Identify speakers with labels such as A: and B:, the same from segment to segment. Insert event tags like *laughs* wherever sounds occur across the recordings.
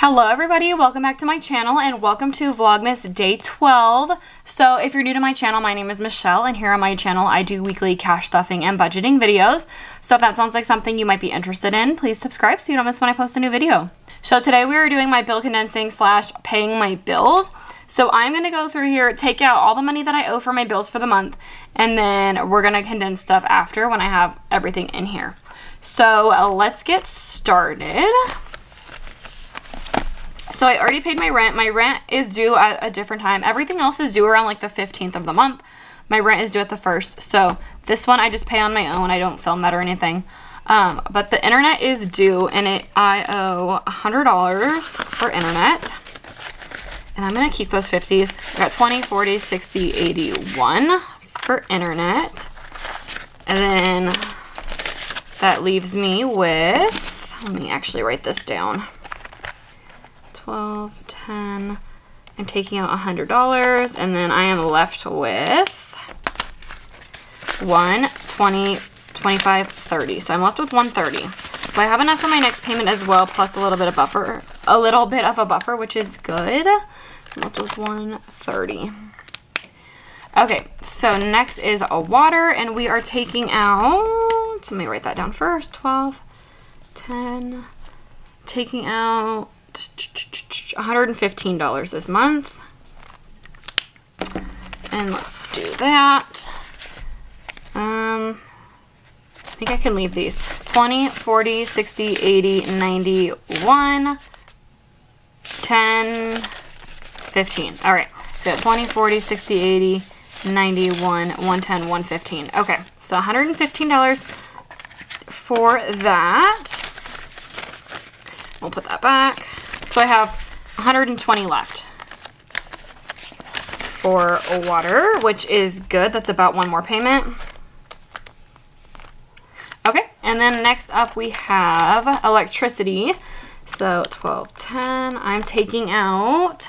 A: Hello everybody, welcome back to my channel and welcome to Vlogmas Day 12. So if you're new to my channel, my name is Michelle and here on my channel I do weekly cash stuffing and budgeting videos. So if that sounds like something you might be interested in, please subscribe so you don't miss when I post a new video. So today we are doing my bill condensing slash paying my bills. So I'm going to go through here, take out all the money that I owe for my bills for the month, and then we're going to condense stuff after when I have everything in here. So let's get started. So I already paid my rent. My rent is due at a different time. Everything else is due around like the 15th of the month. My rent is due at the 1st. So this one I just pay on my own. I don't film that or anything. Um, but the internet is due and it I owe $100 for internet. And I'm going to keep those 50s. I got 20, 40, 60, 81 for internet. And then that leaves me with, let me actually write this down. 12, 10. I'm taking out $100 and then I am left with 1, 20, 25, 30. So I'm left with 130. So I have enough for my next payment as well, plus a little bit of buffer, a little bit of a buffer, which is good. I'm left with 130. Okay, so next is a water, and we are taking out, let me write that down first, 12, 10, taking out $115 this month. And let's do that. Um, I think I can leave these. 20, 40, 60, 80, 91, 10, 15. All right. So 20, 40, 60, 80, 91, 110, 115. Okay. So $115 for that. We'll put that back. So I have 120 left for water, which is good. That's about one more payment. Okay, and then next up we have electricity. So 12, 10. I'm taking out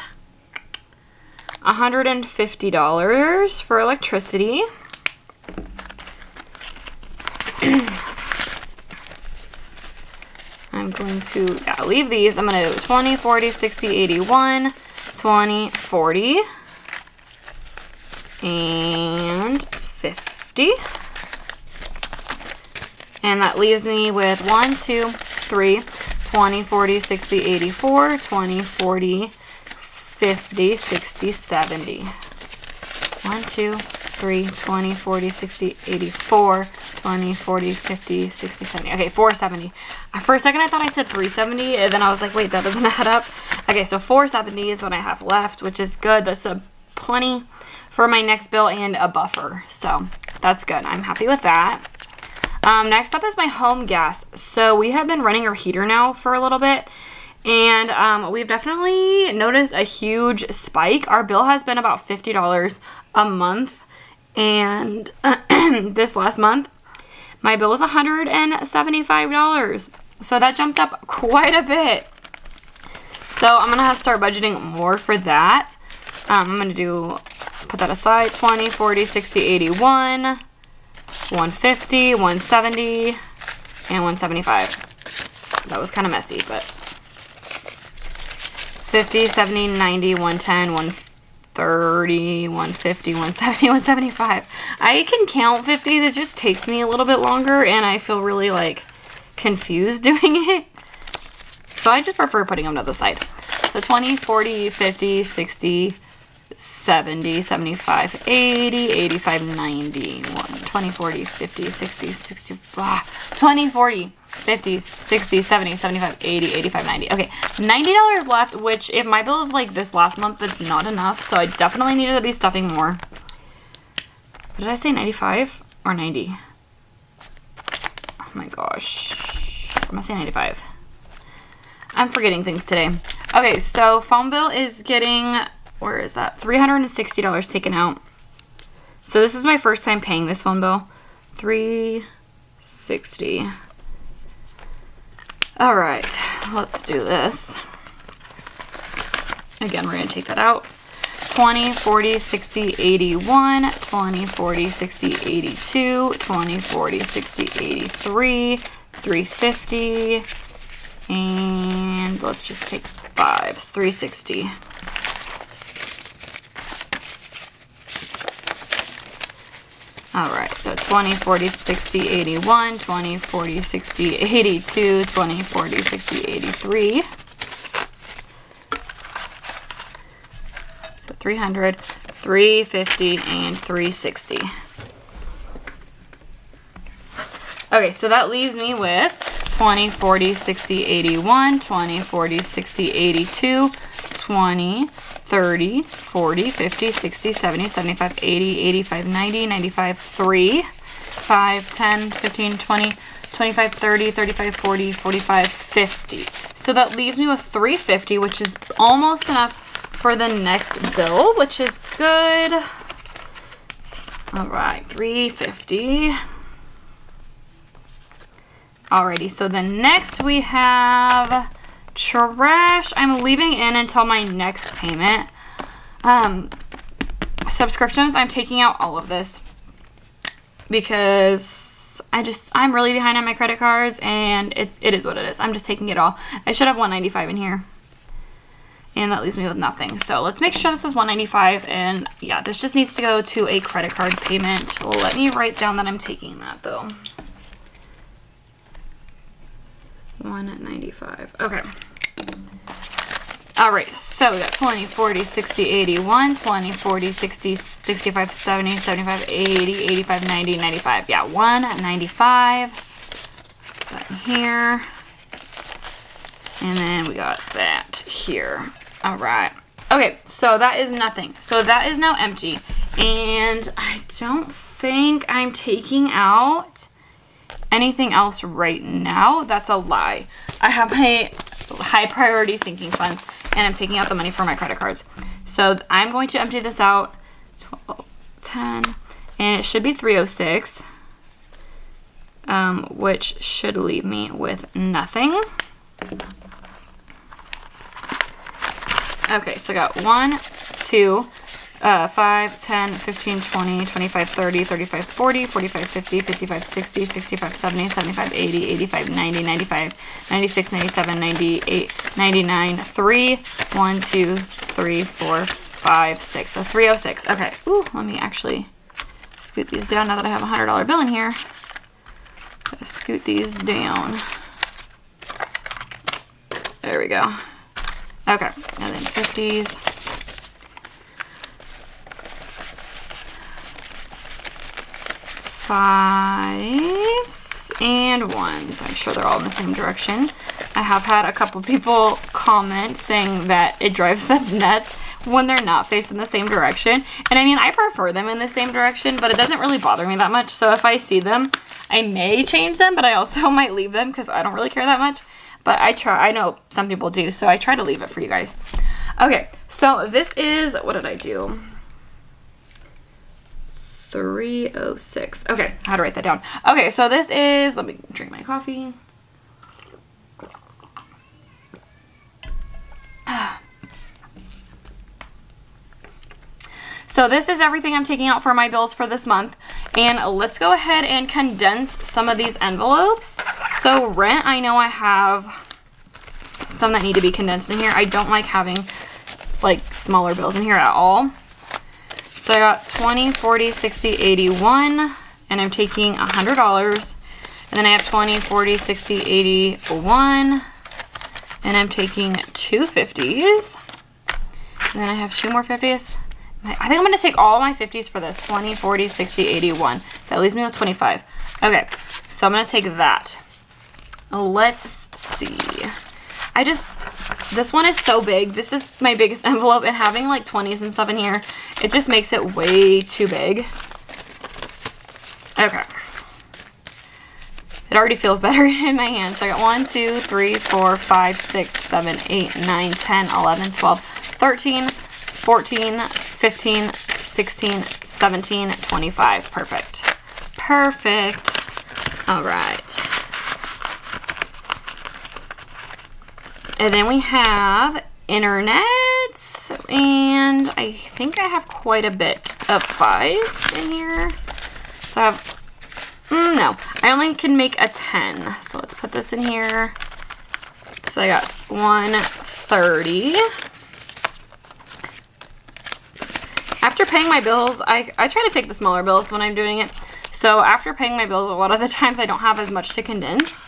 A: $150 for electricity. Going to yeah, leave these. I'm going to do 20, 40, 60, 81, 20, 40, and 50. And that leaves me with 1, 2, 3, 20, 40, 60, 84, 20, 40, 50, 60, 70. 1, 2, 3, 20, 40, 60, 84, 20, 40, 50, 60, 70. Okay, 470. For a second, I thought I said 370, and then I was like, wait, that doesn't *laughs* add up. Okay, so 470 is what I have left, which is good. That's a plenty for my next bill and a buffer. So that's good. I'm happy with that. Um, next up is my home gas. So we have been running our heater now for a little bit. And um, we've definitely noticed a huge spike. Our bill has been about $50 a month. And *clears throat* this last month, my bill was $175. So that jumped up quite a bit. So I'm going to have to start budgeting more for that. Um, I'm going to do, put that aside, 20, 40, 60, 81, 150, 170, and 175. That was kind of messy, but 50, 70, 90, 110, 150. 130, 150, 170, *laughs* 175. I can count 50s. It just takes me a little bit longer and I feel really like confused *laughs* doing it. So I just prefer putting them to the side. So 20, 40, 50, 60, 70, 75, 80, 85, 90, 20, 40, 50, 60, 60, blah, 20, 40, 50, 60, 70, 75, 80, 85, 90. Okay, $90 left, which if my bill is like this last month, that's not enough. So I definitely needed to be stuffing more. Did I say 95 or 90? Oh my gosh. I must say 95. I'm forgetting things today. Okay, so phone bill is getting, where is that? $360 taken out. So this is my first time paying this phone bill. 360 all right, let's do this. Again, we're to take that out. 20, 40, 60, 81, 20, 40, 60, 82, 20, 40, 60, 83, 350, and let's just take fives, 360. All right, so 20, 40, 60, 81, 20, 40, 60, 82, 20, 40, 60, 83. So 300, 350, and 360. Okay, so that leaves me with 20, 40, 60, 81, 20, 40, 60, 82, 20, 30, 40, 50, 60, 70, 75, 80, 85, 90, 95, 3, 5, 10, 15, 20, 25, 30, 35, 40, 45, 50. So that leaves me with 350, which is almost enough for the next bill, which is good. All right, 350. Alrighty, so then next we have trash. I'm leaving in until my next payment. Um, subscriptions, I'm taking out all of this because I just, I'm really behind on my credit cards and it, it is what it is. I'm just taking it all. I should have 195 in here. And that leaves me with nothing. So let's make sure this is 195 and yeah, this just needs to go to a credit card payment. Let me write down that I'm taking that though. 195. Okay. All right, so we got 20, 40, 60, 80, 1, 20, 40, 60, 65, 70, 75, 80, 85, 90, 95. Yeah, 195. That here. And then we got that here. All right. Okay, so that is nothing. So that is now empty. And I don't think I'm taking out anything else right now. That's a lie. I have my high priority sinking funds and I'm taking out the money for my credit cards. So I'm going to empty this out. 12, 10, and it should be 306, um, which should leave me with nothing. Okay, so I got one, two, uh, 5, 10, 15, 20, 25, 30, 35, 40, 45, 50, 55, 60, 65, 70, 75, 80, 85, 90, 95, 96, 97, 98, 99, 3, 1, 2, 3, 4, 5, 6. So 306. Okay. Ooh, let me actually scoot these down now that I have a $100 bill in here. Let's scoot these down. There we go. Okay, and then 50s. Fives and ones. I'm sure they're all in the same direction. I have had a couple people comment saying that it drives them *laughs* nuts when they're not facing the same direction. And I mean, I prefer them in the same direction, but it doesn't really bother me that much. So if I see them, I may change them, but I also *laughs* might leave them because I don't really care that much. But I try, I know some people do, so I try to leave it for you guys. Okay, so this is, what did I do? 306. Okay, had to write that down. Okay, so this is, let me drink my coffee. *sighs* So this is everything I'm taking out for my bills for this month. And let's go ahead and condense some of these envelopes. So rent, I know I have some that need to be condensed in here. I don't like having like smaller bills in here at all. So I got 20, 40, 60, 81, and I'm taking $100. And then I have 20, 40, 60, 81, and I'm taking two 50s. And then I have two more 50s. I think I'm going to take all my 50s for this. 20, 40, 60, 81. That leaves me with 25. Okay, so I'm going to take that. Let's see. I just, this one is so big. This is my biggest *laughs* envelope and having like 20s and stuff in here, it just makes it way too big. Okay. It already feels *laughs* better in my hand. So I got 1, 2, 3, 4, 5, 6, 7, 8, 9, 10, 11, 12, 13, 14, 15, 16, 17, 25. Perfect. Perfect. All right. And then we have internet. And I think I have quite a bit of fives in here. So I have, mm, no, I only can make a 10. So let's put this in here. So I got 130. After paying my bills, I, I try to take the smaller bills when I'm doing it. So after paying my bills, a lot of the *laughs* times I don't have as much to condense,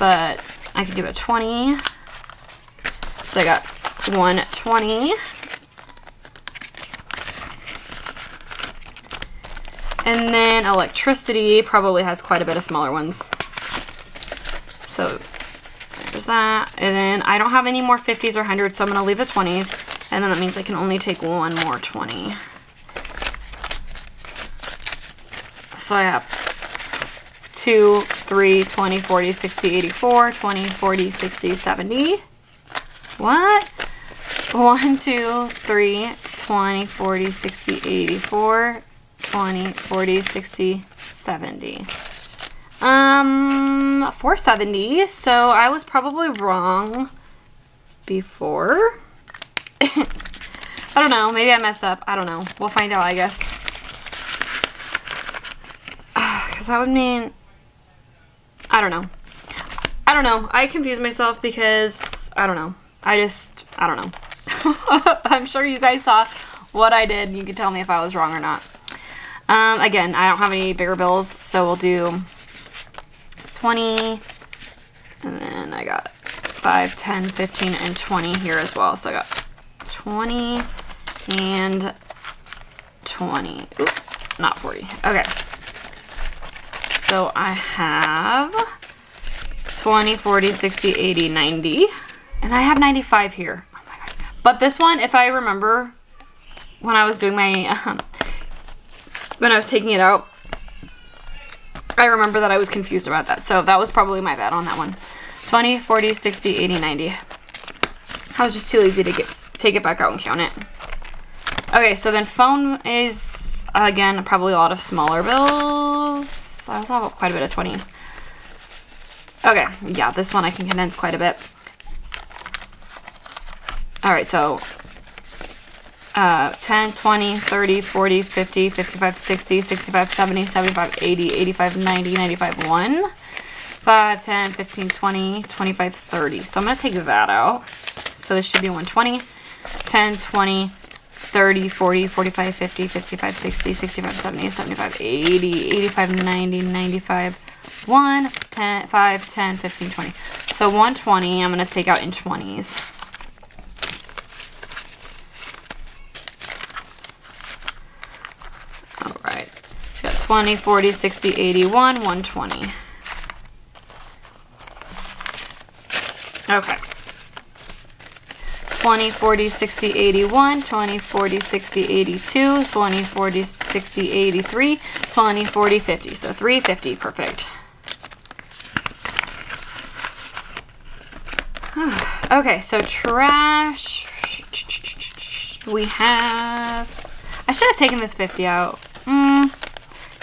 A: but I could do a 20. So I got 120. And then electricity probably has quite a bit of smaller ones. So there's that. And then I don't have any more 50s or 100s, so I'm going to leave the 20s. And then that means I can only take one more 20. So I have 2, 3, 20, 40, 60, 84, 20, 40, 60, 70. What? 1, 2, 3, 20, 40, 60, 84, 20, 40, 60, 70. Um, 470. So I was probably wrong before. *laughs* I don't know. Maybe I messed up. I don't know. We'll find out, I guess. Because that would mean... I don't know. I don't know. I confused myself because... I don't know. I just... I don't know. *laughs* I'm sure you guys saw what I did. You can tell me if I was wrong or not. Um, again, I don't have any bigger bills, so we'll do 20, and then I got 5, 10, 15, and 20 here as well. So I got 20 and 20. Oops, not 40. Okay. So I have 20, 40, 60, 80, 90. And I have 95 here. Oh my God. But this one, if I remember when I was doing my *laughs* um, when I was taking it out, I remember that I was confused about that. So that was probably my bad on that one. 20, 40, 60, 80, 90. I was just too lazy to get take it back out and count it. Okay, so then phone is, again, probably a lot of smaller bills. I also have quite a bit of 20s. Okay, yeah, this one I can condense quite a bit. All right, so uh, 10, 20, 30, 40, 50, 55, 60, 65, 70, 75, 80, 85, 90, 95, 1, 5, 10, 15, 20, 25, 30. So I'm going to take that out. So this should be 120, 10, 20, 30, 40, 45, 50, 55, 60, 65, 70, 75, 80, 85, 90, 95, 1, 10, 5, 10, 15, 20. So 120 I'm going to take out in 20s. All right. So got 20, 40, 60, 81, 120. Okay. 20, 40, 60, 81, 20, 40, 60, 82, 20, 40, 60, 83, 20, 40, 50. So 350, perfect. *sighs* okay, so trash. We have... I should have taken this 50 out. Mm,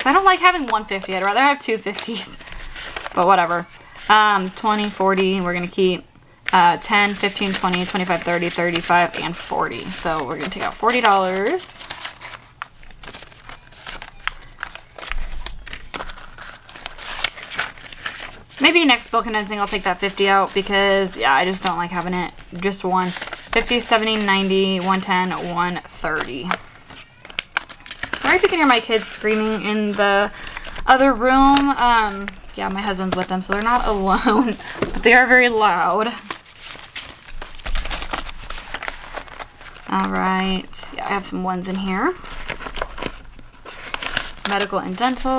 A: I don't like having 150. I'd rather have two 50s. But whatever. Um, 20, 40, we're going to keep uh, 10, 15, 20, 25, 30, 35, and 40. So we're going to take out $40. Maybe next bill condensing I'll take that 50 out because, yeah, I just don't like having it just one. 50, 70, 90, 110, 130. Sorry if you can hear my kids screaming in the other room. Um, yeah, my husband's with them, so they're not *laughs* alone. But they are very loud. All right. Yeah, I have some ones in here. Medical and dental.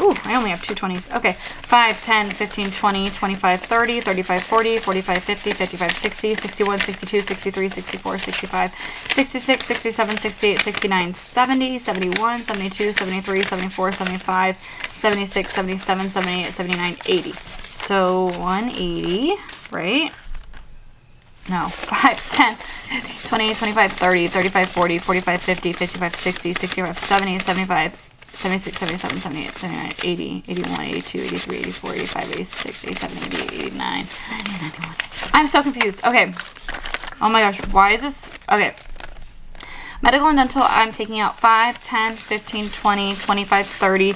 A: Ooh, I only have two 20s. Okay. 5, 10, 15, 20, 25, 30, 35, 40, 45, 50, 55, 60, 61, 62, 63, 64, 65, 66, 67, 68, 69, 70, 71, 72, 73, 74, 75, 76, 77, 78, 79, 80. So 180, right? No, *laughs* 5, 10, 20, 25, 30, 35, 40, 45, 50, 55, 60, 65, 70, 75, 76, 77, 78, 79, 80, 81, 82, 83, 84, 85, 86, 87, 88, 89, 90, 91. I'm so confused. Okay. Oh my gosh. Why is this? Okay. Medical and dental, I'm taking out 5, 10, 15, 20, 25, 30,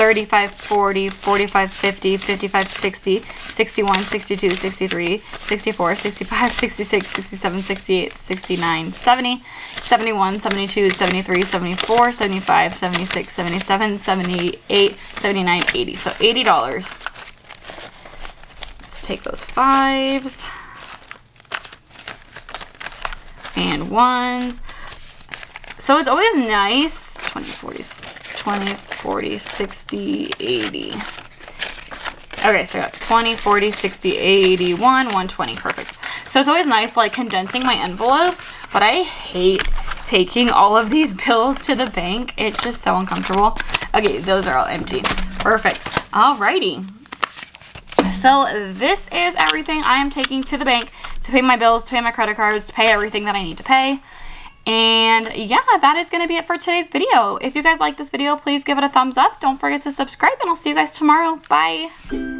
A: 35, 40, 45, 50, 55, 60, 61, 62, 63, 64, 65, *laughs* 66, 67, 68, 69, 70, 71, 72, 73, 74, 75, 76, 77, 78, 79, 80. So $80. Let's take those fives and ones. So it's always nice. 20, 40, 20, 40, 60, 80. Okay, so I got 20, 40, 60, 81, 120. Perfect. So it's always nice like condensing my envelopes, but I hate taking all of these *laughs* bills to the bank. It's just so uncomfortable. Okay, those are all empty. Perfect. Alrighty. So this is everything I am taking to the bank to pay my bills, to pay my credit cards, to pay everything that I need to pay. And yeah, that is going to be it for today's video. If you guys like this video, please give it a thumbs up. Don't forget to subscribe and I'll see you guys tomorrow. Bye.